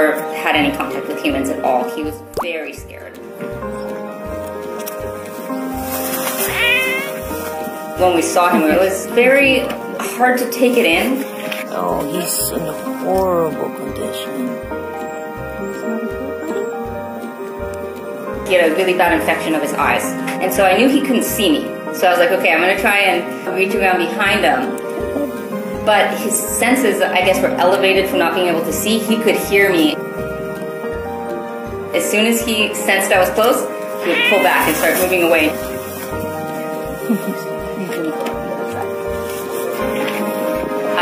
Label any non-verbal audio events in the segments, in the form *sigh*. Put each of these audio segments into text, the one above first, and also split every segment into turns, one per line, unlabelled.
never had any contact with humans at all. He was very scared. When we saw him, it was very hard to take it in.
Oh, he's in a horrible condition.
He had a really bad infection of his eyes. And so I knew he couldn't see me. So I was like, okay, I'm gonna try and reach around behind him. But his senses, I guess, were elevated from not being able to see. He could hear me. As soon as he sensed I was close, he would pull back and start moving away.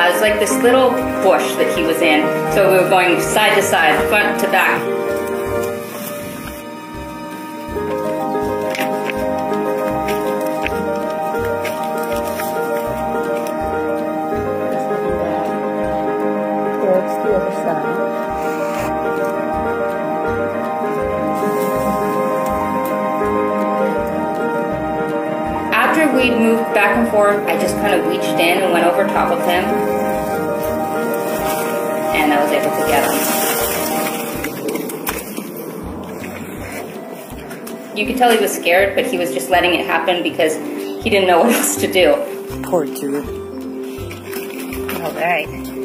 It was like this little bush that he was in. So we were going side to side, front to back.
Side.
After we'd moved back and forth, I just kind of reached in and went over top of him. And I was able to get him. You could tell he was scared, but he was just letting it happen because he didn't know *laughs* what else to do.
Poor dude.
All right.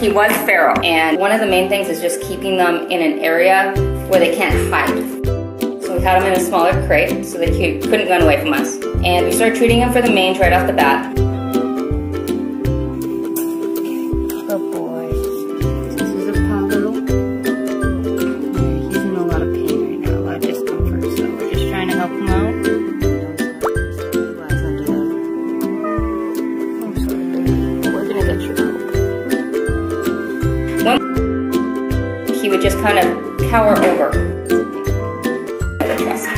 He was feral, and one of the main things is just keeping them in an area where they can't hide. So we had him in a smaller crate so he couldn't run away from us. And we started treating him for the mange right off the bat. Just kind of cower over. the trust.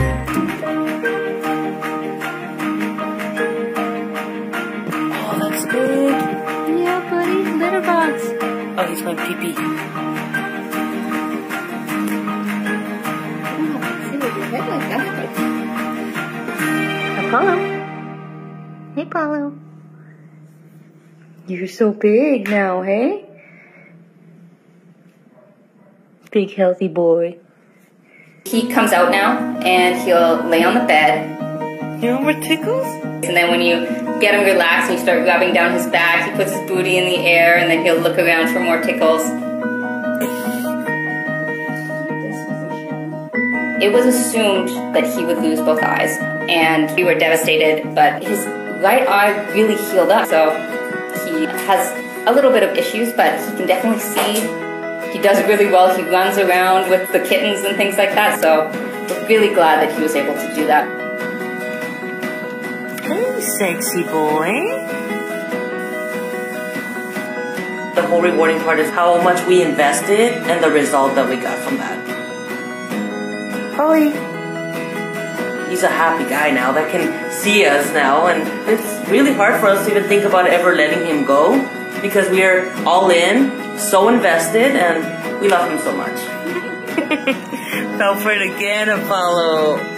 Oh, that's good. Yeah, buddy. Litter box. Oh, he's going pee pee. Apollo. Hey, Paulo. You're so big now, hey? Big healthy boy.
He comes out now and he'll lay on the bed.
You know what tickles?
And then when you get him relaxed and you start rubbing down his back, he puts his booty in the air and then he'll look around for more tickles. It was assumed that he would lose both eyes, and we were devastated, but his right eye really healed up. So he has a little bit of issues, but he can definitely see. He does really well. He runs around with the kittens and things like that. So we're really glad that he was able to do that.
Hey, sexy boy.
The whole rewarding part is how much we invested and the result that we got from that.
Polly.
He's a happy guy now that can see us now, and it's really hard for us to even think about ever letting him go because we are all in, so invested, and we love him so much.
Fell for it again, Apollo.